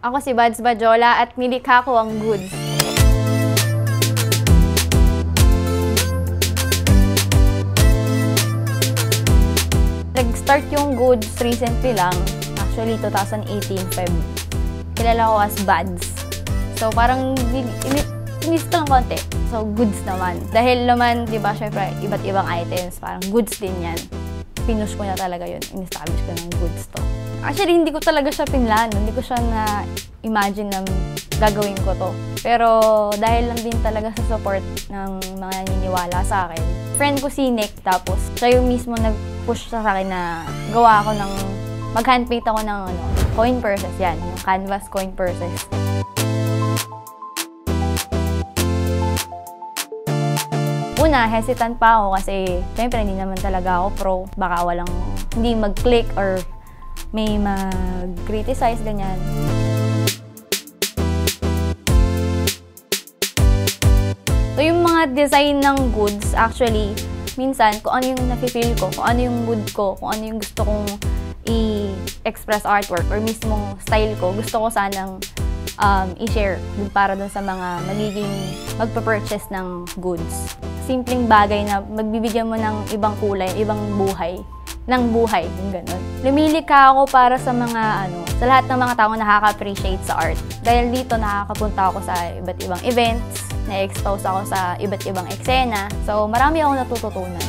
Ako si Bads Bajola at nilikha ko ang goods. Nag-start yung goods recently lang. Actually, 2018 Feb. Kilala ko as Bads. So, parang inis lang konti. So, goods naman. Dahil naman, di ba, syempre, iba't ibang items. Parang goods din yan. Pinush ko na talaga yun. In-establish ko ng goods to. Actually, hindi ko talaga siya pinlano. Hindi ko siya na-imagine na gagawin ko to. Pero dahil lang din talaga sa support ng mga naniniwala sa akin. Friend ko si Nick, tapos siya yung mismo nag-push sa akin na gawa ako ng, mag-handpaint ako ng ano, coin purses. Yan, yung canvas coin purses. Una, hesitant pa ako kasi syempre hindi naman talaga ako pro. Baka walang hindi mag-click or may mag-criticize, ganyan. So, yung mga design ng goods, actually, minsan, kung ano yung nafe-feel ko, kung ano yung mood ko, kung ano yung gusto kong i-express artwork or mismong style ko, gusto ko sanang um, i-share para dun sa mga magiging magpa-purchase ng goods. Simpleng bagay na magbibigyan mo ng ibang kulay, ibang buhay ng buhay, yung ganun. Lumilikha ako para sa mga, ano, sa lahat ng mga taong nakaka-appreciate sa art. Dahil dito nakakapunta ako sa iba't ibang events, na-expose ako sa iba't ibang eksena. So, marami akong natututunan.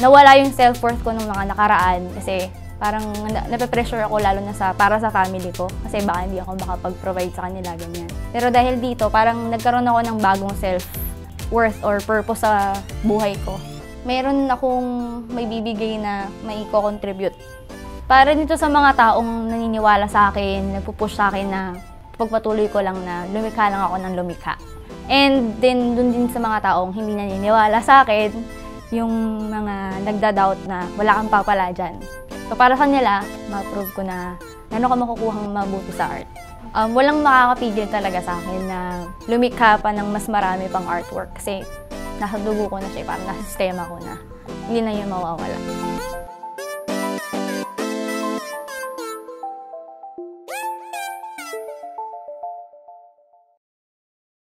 Nawala yung self-worth ko nung mga nakaraan kasi parang nape-pressure ako lalo na sa para sa family ko kasi baka hindi ako makapag-provide sa kanila ganyan. Pero dahil dito, parang nagkaroon ako ng bagong self-worth or purpose sa buhay ko. Meron akong may bibigay na may contribute Para dito sa mga taong naniniwala sa akin, nagpupush sa akin na pagpatuloy ko lang na lumikha lang ako ng lumikha. And then, dun din sa mga taong hindi naniniwala sa akin, yung mga nagda-doubt na wala kang papala dyan. So para sa nila, ma-prove ko na ano ka makukuhang mabuti sa art. Um, walang makakapigil talaga sa akin na lumikha pa ng mas marami pang artwork kasi nasa dugo ko na siya, parang nasa sistema ko na. Hindi na yun mawawala.